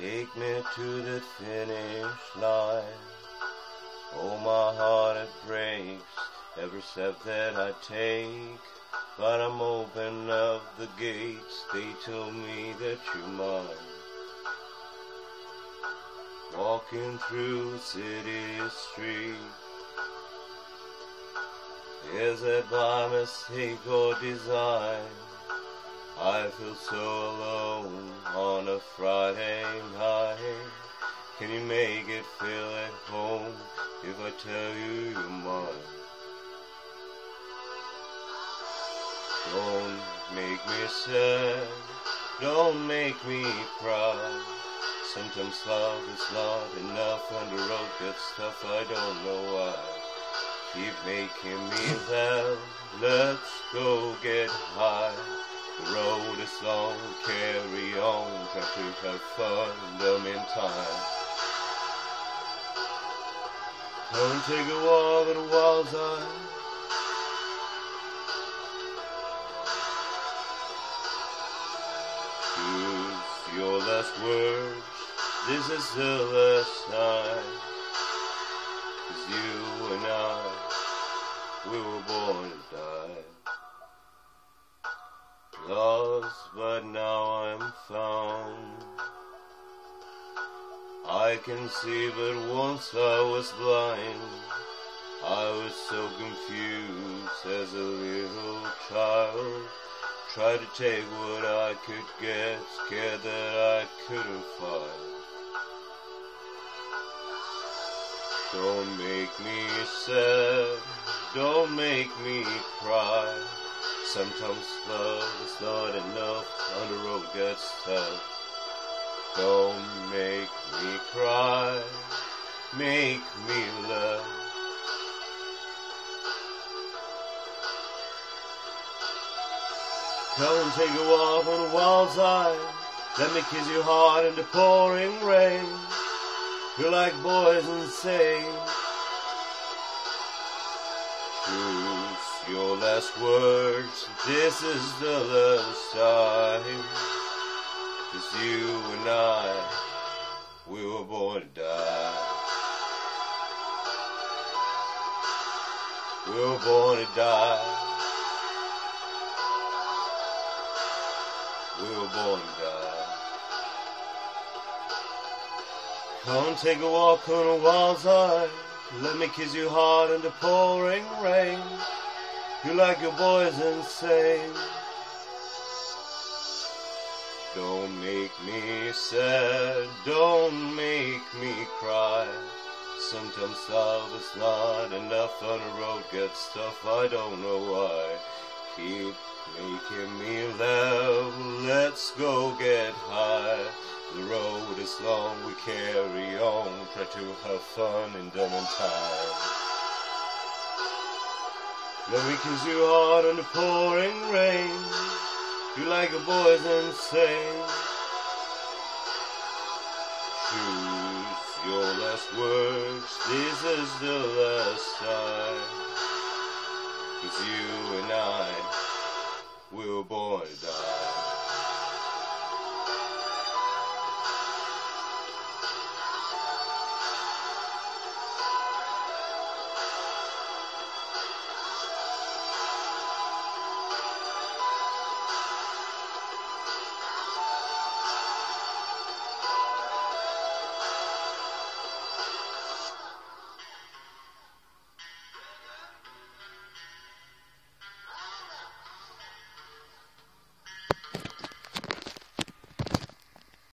Take me to the finish line. Oh, my heart it breaks every step that I take. But I'm open up the gates. They tell me that you're mine. Walking through city streets. Is it by mistake or design? I feel so alone on a Friday night. Can you make it feel at home tell you you're mine? Don't make me sad, don't make me cry. Sometimes love is not enough and the road gets tough, I don't know why. Keep making me laugh, let's go get high. The road is long, carry on, try to have fun in the meantime. Come take a walk on the wild side. Choose your last words, this is the last time. Cause you and I, we were born to die. Lost, but now I can see, but once I was blind. I was so confused as a little child. Tried to take what I could get, scared that I couldn't find. Don't make me sad, don't make me cry. Sometimes love is not enough, on the road gets tough. Don't make me cry, make me laugh. Come and take a walk on the wild side, let me kiss your heart in the pouring rain. You're like boys insane. Choose your last words. This is the last time. Cause you and I, we were born to die. We were born to die. We were born to die. Come take a walk on a wild side. Let me kiss you hard in the pouring rain. You like your boys insane. Don't make me sad, don't make me cry. Sometimes love is not enough on the road gets tough, I don't know why. Keep making me laugh, let's go get high. The road is long, we carry on, try to have fun in the meantime. Let me kiss you hard in the pouring rain. You like a boy's insane. Choose your last words, this is the last time. You and I,